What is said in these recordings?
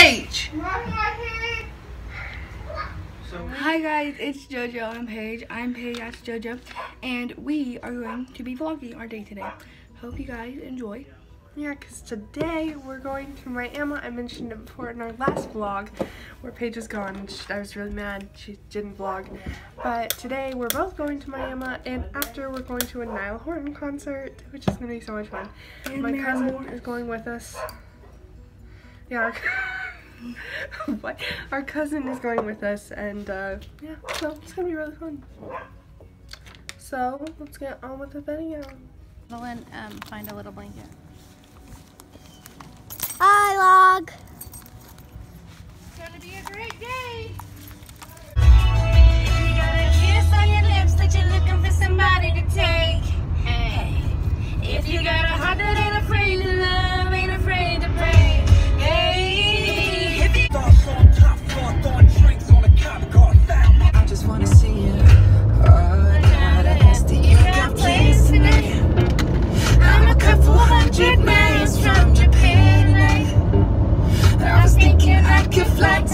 Paige! Hi guys, it's JoJo. I'm Paige. I'm Paige. That's JoJo, and we are going to be vlogging our day today. Hope you guys enjoy. Yeah, because today we're going to Miami. I mentioned it before in our last vlog where Paige was gone. and she- I was really mad she didn't vlog. But today we're both going to Miami and after we're going to a Niall Horan concert, which is going to be so much fun. And My cousin Marymoor. is going with us. Yeah, our, what? our cousin is going with us and uh, yeah, so it's going to be really fun. So let's get on with the video. Evelyn, um, find a little blanket. Hi, log. It's gonna be a great day. You got a kiss on your lips that you're looking for somebody to take. Hey, if you got a heart that ain't afraid I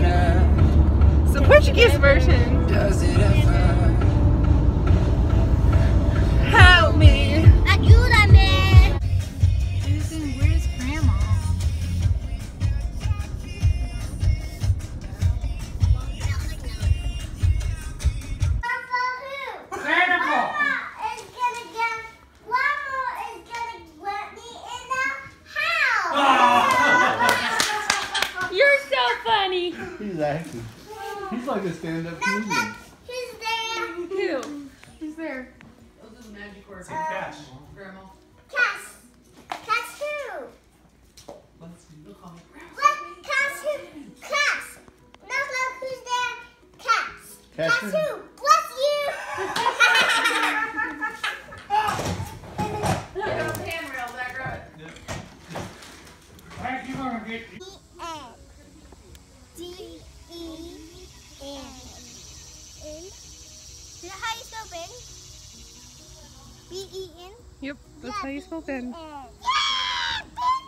better. The Portuguese version. Does it ever? Cass. Cass Catherine. who? Bless you. D E N. N. Is that how you spell Ben? B E N. Yep, that's how you spell Ben. Yeah, Ben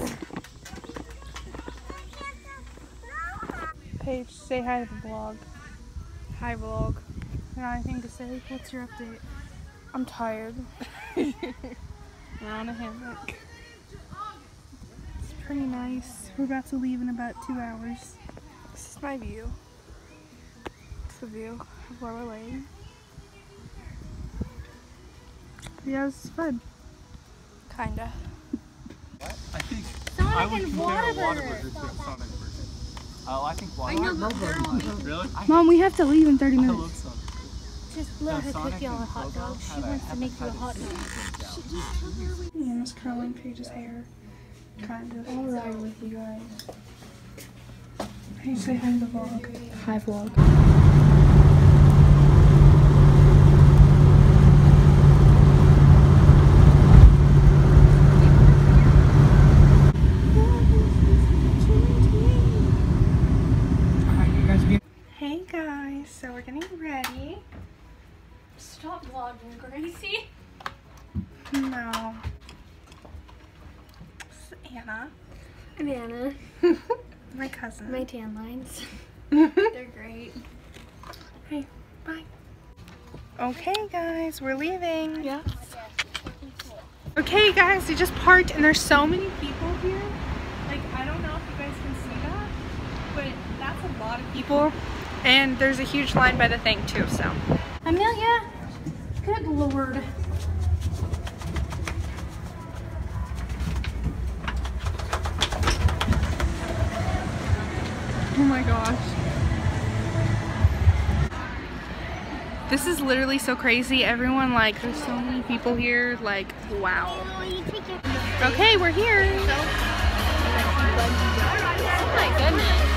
knows. Paige, say hi to the vlog. Hi vlog. You got anything to say? What's your update? I'm tired. We're on a hammock. It's pretty nice. We're about to leave in about two hours. This is my view. It's the view of where we're laying. Yeah, this is fun. Kinda. I think Sonic I would and compare Whataburger. Whataburger to a Sonic burger. Oh, I think Whataburger. Really? I, Mom, we have to leave in 30 I minutes. love Sonic. Just let her cook you all a hot dog. She wants to make you a hot dog. hepatitis Yeah, I'm just curling Paige's hair. Kind of. Alright with you guys. Hey, say hi to the vlog. Hi, vlog. So we're getting ready. Stop vlogging, Gracie. No. Anna. I'm Anna. My cousin. My tan lines. They're great. Hey, bye. Okay, guys, we're leaving. Yeah. Okay, guys, we just parked and there's so many people here. Like, I don't know if you guys can see that, but that's a lot of people. people. And there's a huge line by the thing too, so. Amelia, good lord. Oh my gosh. This is literally so crazy. Everyone like, there's so many people here, like, wow. Okay, we're here. Oh my goodness.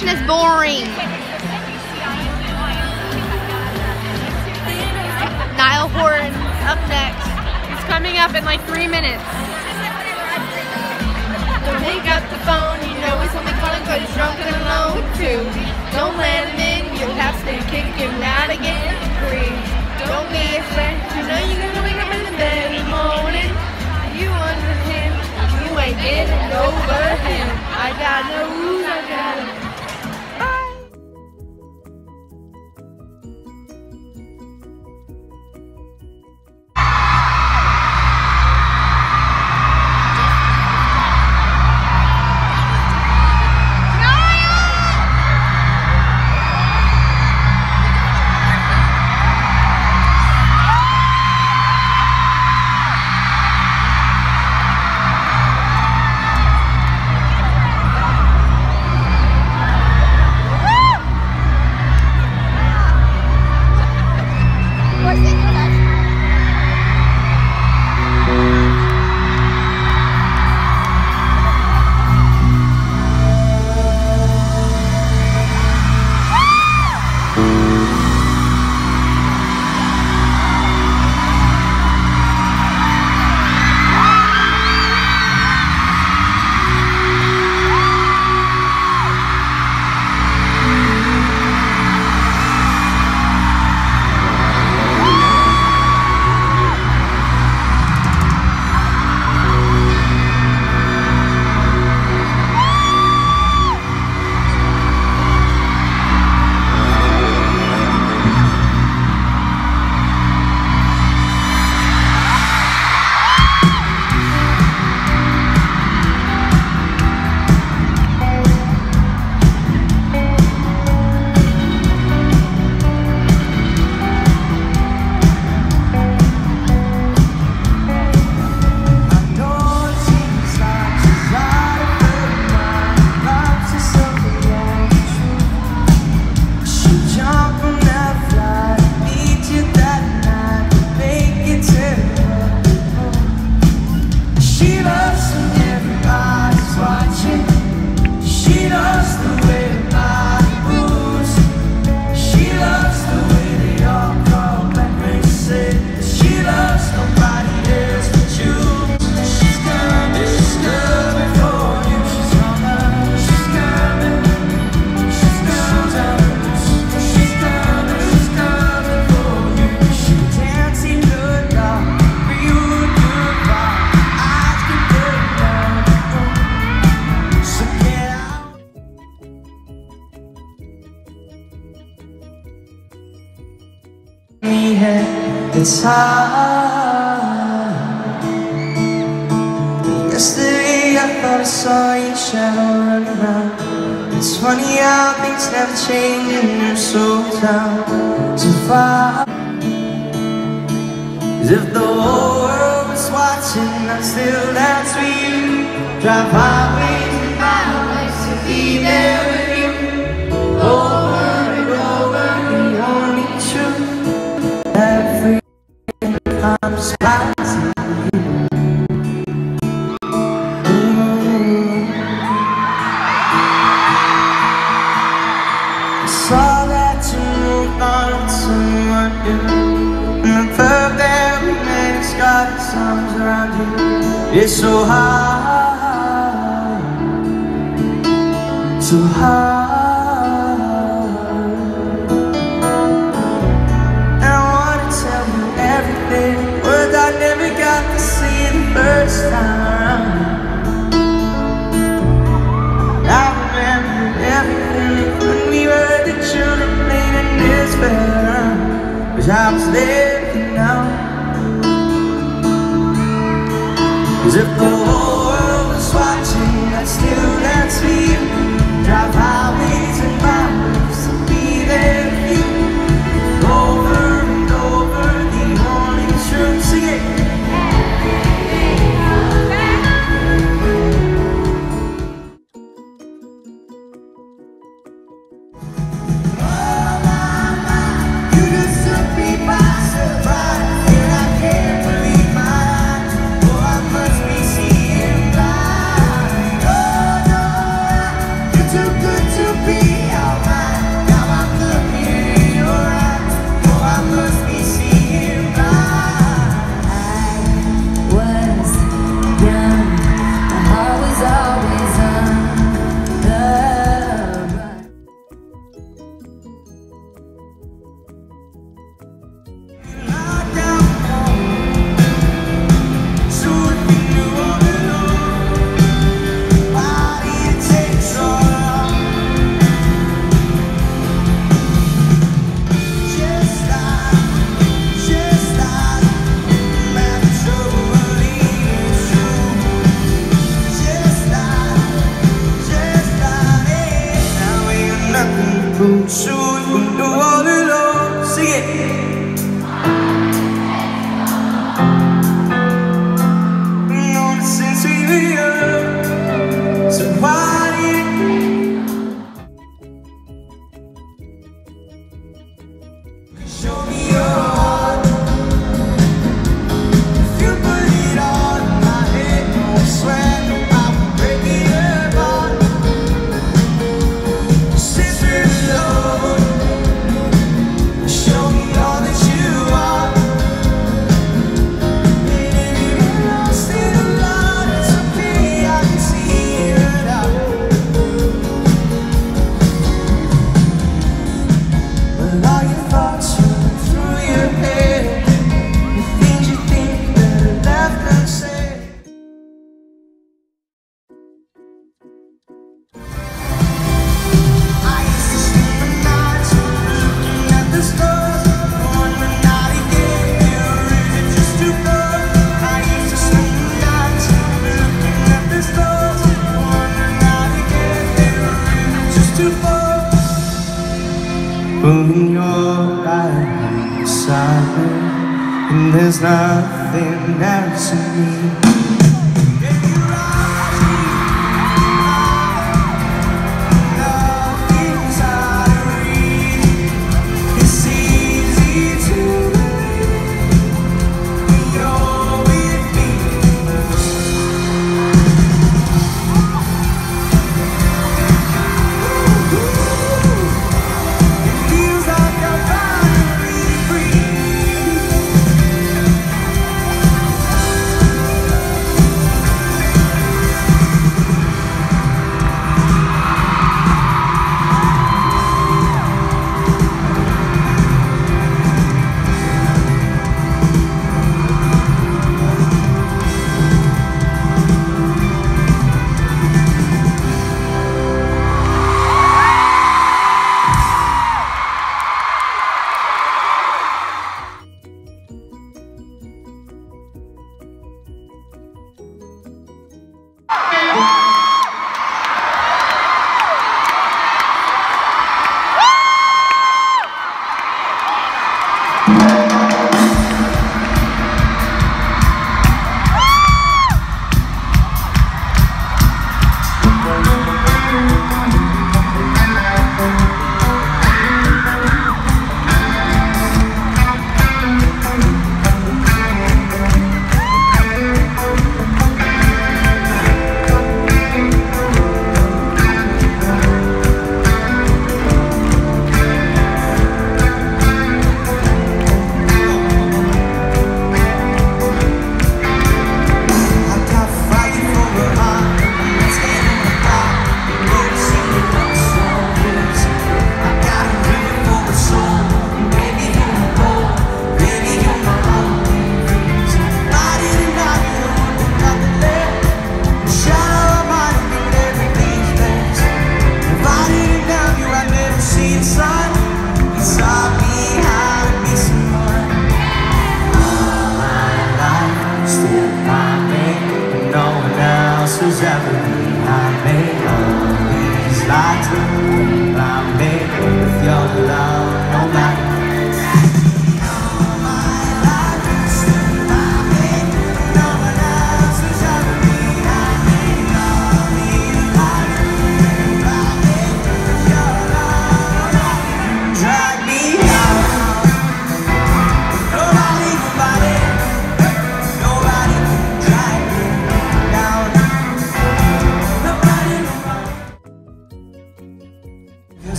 education is boring. Niall Horan up next. He's coming up in like three minutes. Don't pick up the phone, you know he's only calling cause he's drunk and alone too. Don't let him in, you'll have to kick him out again. Free. Don't be a friend, you know you're gonna wake up in the bed in the morning. You under him, you ain't getting over him. I got no rules, I got him. It's hard. Yesterday I thought I saw your shadow around. It's funny how things never change and you're so down. So far. As if the whole world was watching I'm still dance with you. Drive highways and byways to be there. It's so high, so high. And I wanna tell you everything, words I never got to see the first time around. I remember everything when we were the children playing in this bedroom, cause I was there. now see. me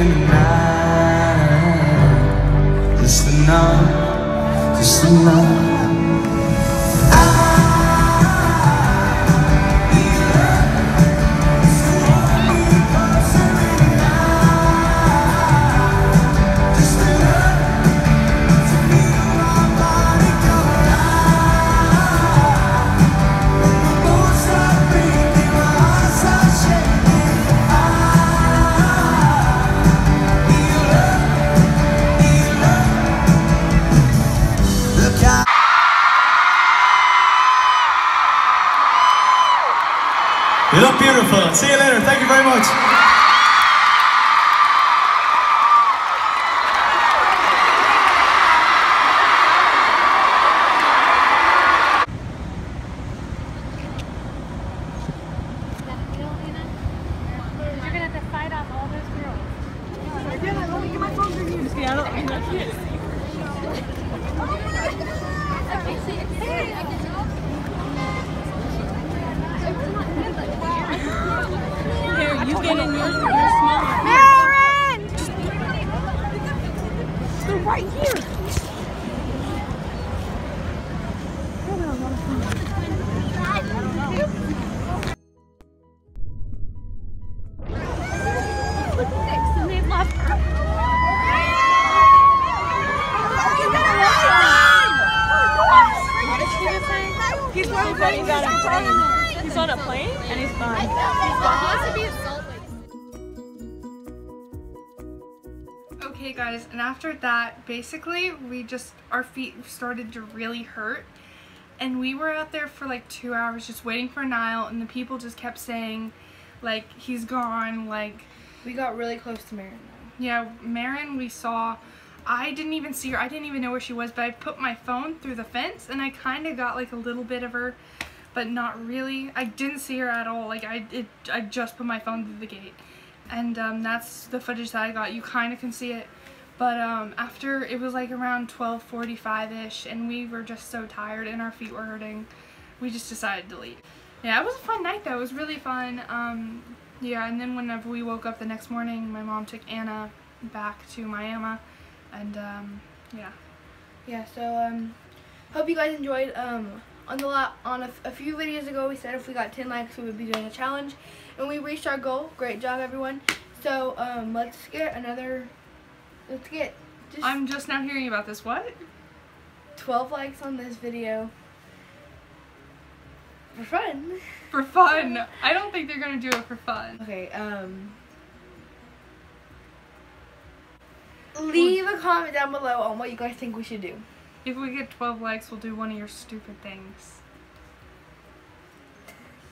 in the night. Just enough, just enough. Beautiful. See you later. Thank you very much. After that, basically, we just, our feet started to really hurt. And we were out there for like two hours just waiting for Niall, and the people just kept saying, like, he's gone, like, We got really close to Maren. Though. Yeah, Maren, we saw. I didn't even see her. I didn't even know where she was, but I put my phone through the fence and I kind of got like a little bit of her, but not really. I didn't see her at all. Like I it, I just put my phone through the gate, and um, that's the footage that I got. You kind of can see it, but um, after it was like around 12:45 ish, and we were just so tired and our feet were hurting, we just decided to leave. Yeah, it was a fun night though. It was really fun. Um, yeah, and then whenever we woke up the next morning, my mom took Anna back to Miami, and um, yeah. Yeah, so um, hope you guys enjoyed. Um, on the lot on a few videos ago, we said if we got 10 likes, we would be doing a challenge, and we reached our goal. Great job, everyone. So um, let's get another. Let's get just I'm just now hearing about this. What? 12 likes on this video. for fun. For fun. I don't think they're gonna do it for fun. Okay, um. Leave a comment down below on what you guys think we should do. If we get 12 likes, we'll do one of your stupid things.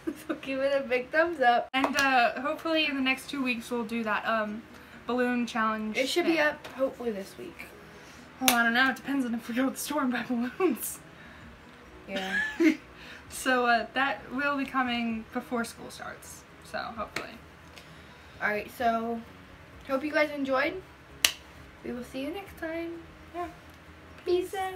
so give it a big thumbs up. And uh, hopefully in the next two weeks we'll do that um balloon challenge. It should be up hopefully this week. Oh, I don't know. It depends on if we go to the store and buy balloons. Yeah. so uh, that will be coming before school starts. So hopefully. Alright, so hope you guys enjoyed. We will see you next time. Yeah. Peace out.